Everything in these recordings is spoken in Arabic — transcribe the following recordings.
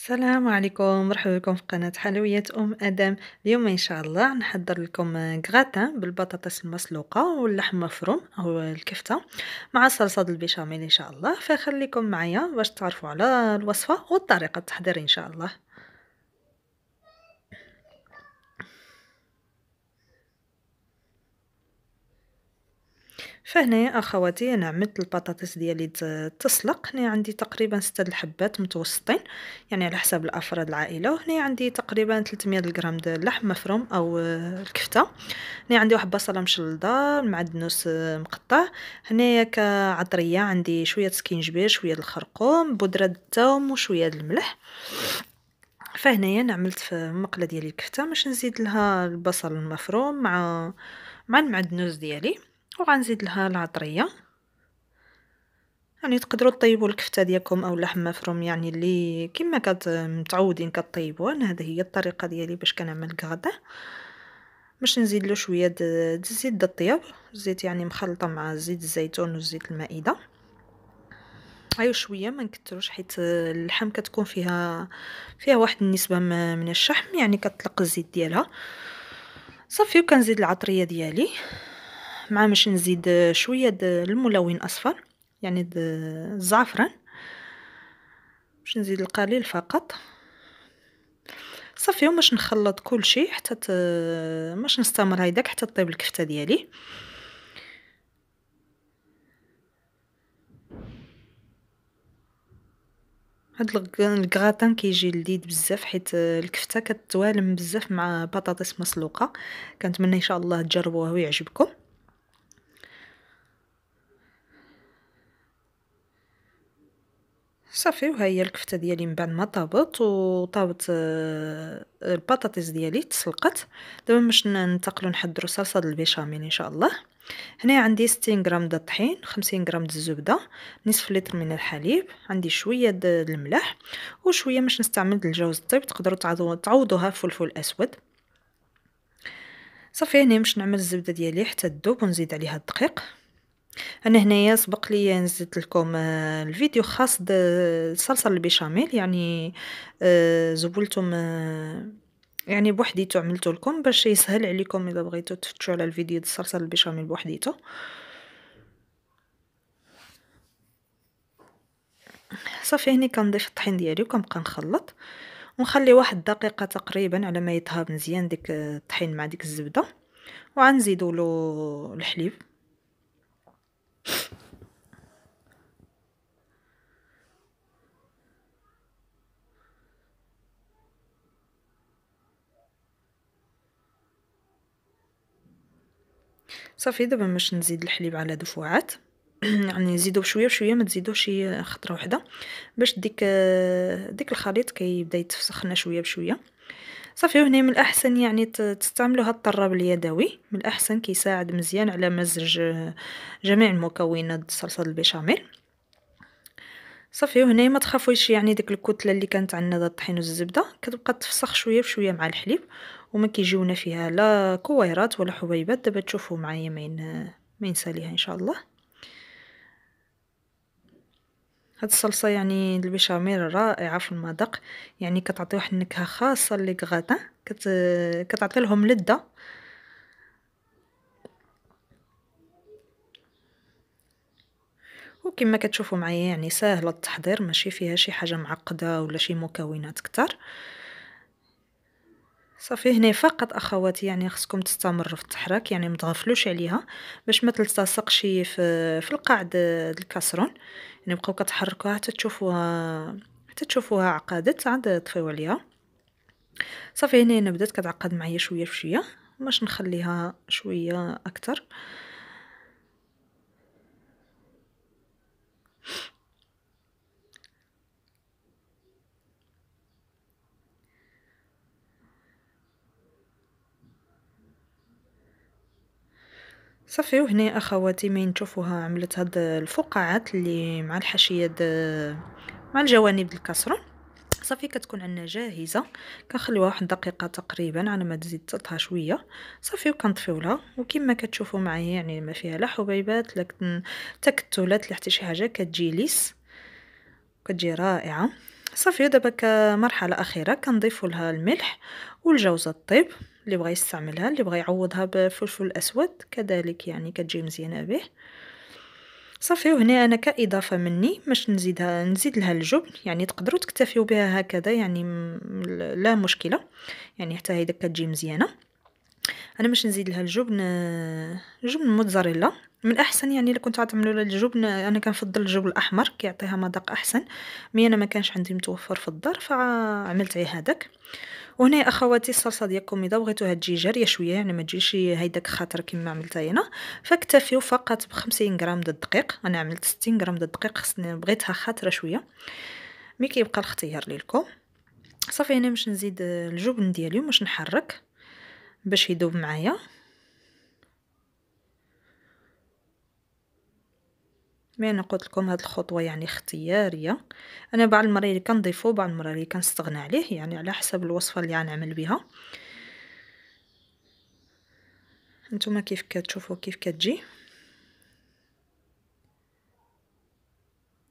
السلام عليكم مرحبا بكم في قناة حلويات أم آدم. اليوم إن شاء الله نحضر لكم غراتان بالبطاطس المسلوقة واللحم مفروم أو الكفتة مع صلصة البيشاميل إن شاء الله. فخليكم معايا باش تعرفوا على الوصفة وطريقة التحضير إن شاء الله. فهنايا أخواتي أنا عملت البطاطس ديالي تسلق. هنا عندي تقريبا ستة الحبات متوسطين يعني على حساب الأفراد العائلة. وهنا عندي تقريبا 300 غرام د اللحم مفروم أو الكفتة. هنا عندي واحد البصله مشلضة المعدنوس مقطع. هنايا كعطرية عندي شوية سكينجبير شوية الخرقوم بودرة الثوم وشوية الملح. فهنايا أنا عملت في المقله ديالي الكفتة باش نزيد لها البصل المفروم مع مع المعدنوس ديالي. وغنزيد لها العطرية. يعني تقدروا طيبوا الكفتة ديالكم أو اللحم مفروم يعني اللي كما كتعودين كطيبوه. أنا هذه هي الطريقة ديالي باش كنعمل الغدا باش نزيد له شوية د زيت د الطياب زيت يعني مخلطة مع زيت الزيتون وزيت المائدة. أيوا شوية ما نكثروش حيت اللحم كتكون فيها فيها واحد النسبة من الشحم يعني كتطلق الزيت ديالها. صافي وكنزيد العطرية ديالي. مع باش نزيد شوية الملون أصفر يعني الزعفران باش نزيد القليل فقط. صافي وباش نخلط كلشي حتى ت... باش نستمر هيداك حتى طيب الكفتة ديالي. هاد الكغاتان كيجي لذيذ بزاف حيت الكفتة كتوالم بزاف مع بطاطس مسلوقة. كنتمنى إن شاء الله تجربوه ويعجبكم. صافي وها هي الكفته ديالي من بعد ما طابت وطابت آه، البطاطس ديالي تسلقت. دابا باش ننتقلوا نحضروا صلصة البيشاميل إن شاء الله. هنا عندي 60 غرام د الطحين 50 غرام د الزبدة نصف لتر من الحليب عندي شوية د الملح وشوية باش نستعمل الجوز الطيب تقدروا تعوضوها فلفل أسود. صافي هنا باش نعمل الزبدة ديالي حتى تذوب ونزيد عليها الدقيق. أنا هنايا سبق لي نزلت لكم آه، الفيديو خاص بالصلصه البيشاميل يعني آه، زبلتم آه، يعني بوحديتو عملته لكم باش يسهل عليكم إذا بغيتو تفتشوا على الفيديو ديال الصلصة البيشاميل بوحديتو. صافي هني كنضيف الطحين ديالي وكنبقى نخلط ونخلي واحد دقيقة تقريبا على ما يطهى مزيان ديك الطحين مع ديك الزبدة. وغنزيدو له الحليب. صافي دابا باش نزيد الحليب على دفعات يعني نزيدو بشوية بشوية ما تزيدوش خطرة وحدة. باش ديك ديك الخليط كيبدا يتفسخنا شوية بشوية. صافي وهنا من الأحسن يعني تستعملوا هاد الطراب اليدوي. من الأحسن كيساعد مزيان على مزج جميع المكونات الصلصة البيشاميل صافي وهنا ما تخافوش يعني ديك الكتلة اللي كانت عندنا د الطحين والزبدة. كتبقى تفسخ شوية بشوية مع الحليب. وما كيجيونا فيها لا كويرات ولا حبيبات دابا تشوفوا معايا ما ما ينساليها إن شاء الله. هاد الصلصة يعني البيشاميل رائعة في المذاق يعني كتعطي واحد النكهة خاصة لي غاتا كت... كتعطي لهم لذة. وكما كتشوفوا معايا يعني ساهلة التحضير ماشي فيها شي حاجة معقدة ولا شي مكونات كتر. صافي هنا فقط أخواتي يعني خصكم تستمروا في التحراك يعني متغفلوش عليها باش ما تلتصقش في في القاع الكاسرون. يعني بقاو كتحركوها حتى تشوفوها حتى تشوفوها عقدت عاد طفيو عليها. صافي هنا بدات كتعقد معايا شوية بشويه باش نخليها شوية أكثر صافي وهنا أخواتي مين تشوفوها عملت هاد الفقاعات اللي مع الحاشية مع الجوانب الكسرون صافي كتكون عندنا جاهزة. كنخليوها واحد دقيقه تقريبا على ما تزيد تطهى شوية. صافي وكنطفيو لها. وكما كتشوفوا معايا يعني ما فيها لا حبيبات لا تكتلات لا حتى شي حاجة كتجي ليس. كتجي رائعة. صافي دابا كمرحلة أخيرة كنضيفو لها الملح والجوز الطيب. اللي بغا يستعملها اللي بغا يعوضها بفلفل أسود كذلك يعني كتجي مزيانة به. صافي وهنا أنا كإضافة مني باش نزيدها نزيد لها الجبن يعني تقدروا تكتفيو بها هكذا يعني لا مشكلة. يعني حتى هيدا كتجي مزيانة. أنا باش نزيد لها الجبن جبن موتزاريلا. من الأحسن يعني إلا كنتو غتعملو الجبن أنا كنفضل الجبن الأحمر كيعطيها مذاق أحسن. mais أنا مكانش عندي متوفر في الدار فعملت غير هداك وهنا أخواتي الصلصة ديالكم إذا بغيتوها تجي جارية شوية يعني ما تجيش هيداك خاطر كيما عملتها أنا. فاكتفيو فقط بخمسين غرام د الدقيق. أنا عملت ستين غرام د الدقيق خصني بغيتها خاطرة شوية. mais كيبقى الإختيار ليكم. صافي هنا باش نزيد الجبن ديالي باش نحرك. باش يذوب معايا. مي أنا قلت لكم هاد الخطوة يعني اختيارية. أنا بعض المرات اللي كنضيفو بعض المرات اللي كنستغنى عليه يعني على حسب الوصفة اللي غنعمل بها. نتوما كيف كتشوفوا كيف كتجي.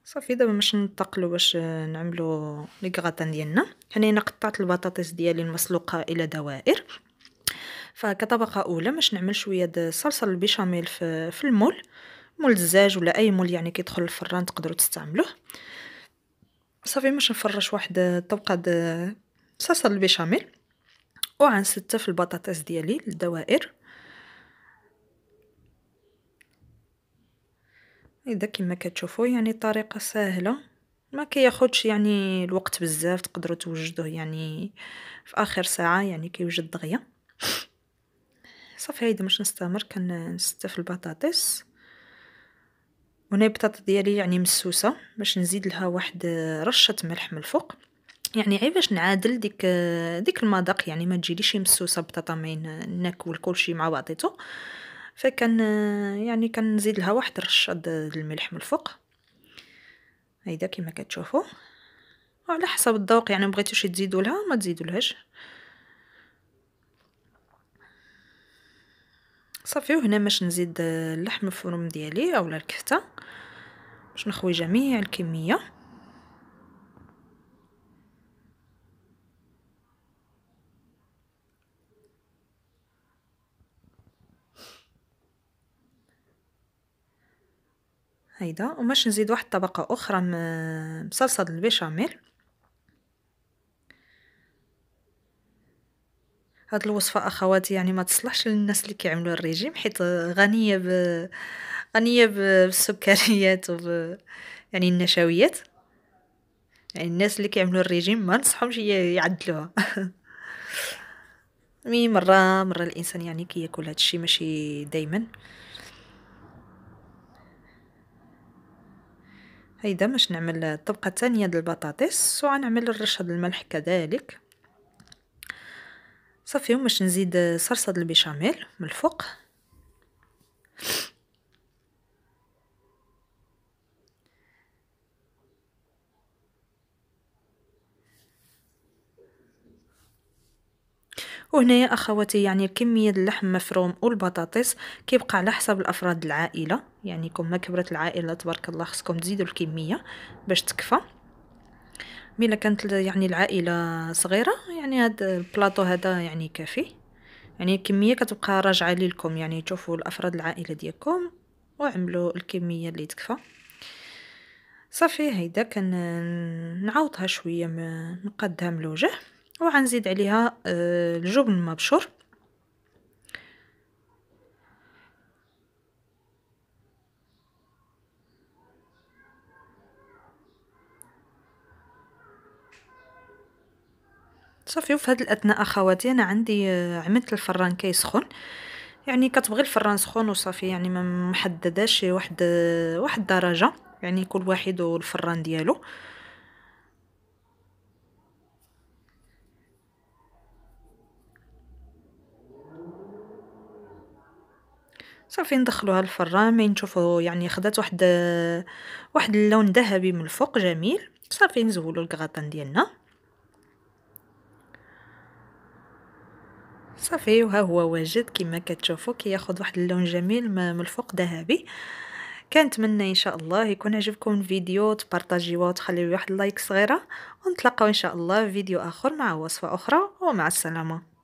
صافي دابا باش ننتقلوا باش نعملوا لي غراتان ديالنا هنا قطعت البطاطس ديالي المسلوقة إلى دوائر. فكطبقة أولى باش نعمل شوية د صلصة البيشاميل في, في المول. مول الزاج ولا أي مول يعني كيدخل الفران تقدروا تستعملوه. صافي باش نفرش واحد الطبقه د صلصة البيشاميل. وغنستها في البطاطس ديالي الدوائر. إذا كما كتشوفوا يعني طريقه سهله ما كياخدش يعني الوقت بزاف تقدروا توجدوه يعني في آخر ساعة يعني كيوجد دغيا. صافي هيدا باش نستمر كنستها في البطاطس. وهنا البطاطا ديالي يعني مسوسة باش نزيد لها واحد رشة ملح من الفوق. يعني غير باش نعادل ديك ديك المذاق يعني ما تجيليش مسوسة بطاطا ما ناكل كلشي مع بعضيتو. فكان يعني كنزيد لها واحد رشة د الملح من الفوق. هيدا كما كتشوفوا على حسب الذوق يعني بغيتوش تزيدوا لها ما تزيدولهاش. صافي وهنا باش نزيد اللحم المفروم ديالي اولا الكفته باش نخوي جميع الكمية. هيدا. وباش نزيد واحد الطبقه أخرى من صلصه البيشاميل هاد الوصفة أخواتي يعني ما تصلحش للناس اللي كيعملوا الريجيم حيت غنية ب غنية بالسكريات وب يعني النشويات. يعني الناس اللي كيعملوا الريجيم ما نصحهمش يعدلوها. mais مرة مرة الإنسان يعني كياكل هادشي ماشي دايما. هيدا باش نعمل الطبقة الثانية د البطاطس وغنعمل الرشة د الملح كذلك. صافي باش نزيد صلصة البيشاميل من الفوق. وهنايا أخواتي يعني كمية اللحم مفروم والبطاطس كيبقى على حسب الأفراد العائلة. يعني كون ما كبرت العائلة تبارك الله خصكم تزيدوا الكمية باش تكفى. إلا كانت يعني العائلة صغيرة يعني هاد البلاطو هذا يعني كافي. يعني الكمية كتبقى راجعة لكم يعني تشوفوا الأفراد العائلة ديالكم وعملوا الكمية اللي تكفى. صافي هيدا كان نعوضها شوية نقدها من الوجه وغنزيد عليها آه، الجبن المبشور. صافي. وفي هاد الأثناء أخواتي أنا عندي آه، عملت الفران كيسخن يعني كتبغي الفران سخون وصافي يعني ما محدداش واحد آه، واحد الدرجه يعني كل واحد والفران ديالو. صافي ندخلوها الفران. مين نشوفو يعني خدات واحد آه، واحد اللون ذهبي من الفوق جميل. صافي نزولو الكغاطان ديالنا. صافي وها هو واجد كما كتشوفوا كياخذ واحد اللون جميل من الفوق ذهبي كنتمنى إن شاء الله يكون عجبكم الفيديو تبارطاجيوه وتخليو لي واحد اللايك صغيرة ونتلاقاو إن شاء الله في فيديو آخر مع وصفة أخرى ومع السلامة.